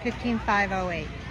15508.